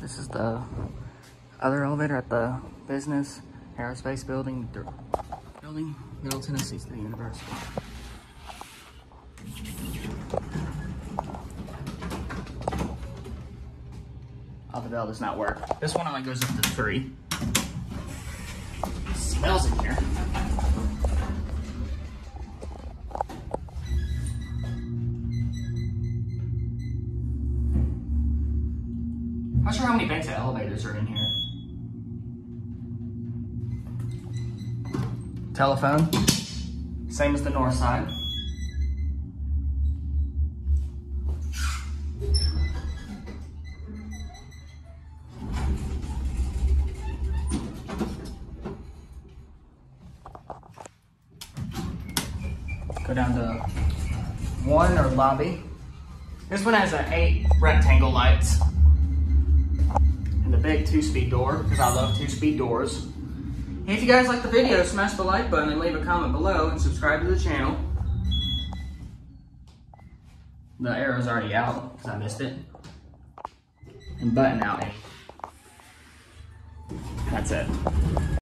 This is the other elevator at the business aerospace building, building, Middle Tennessee State University. Oh, the bell does not work. This one only goes up to three. It smells in here. Not sure how many banks of elevators are in here. Telephone, same as the north side. Go down to one or lobby. This one has an eight rectangle lights big two-speed door because I love two-speed doors. And if you guys like the video, smash the like button and leave a comment below and subscribe to the channel. The arrow's already out because I missed it. And button out. That's it.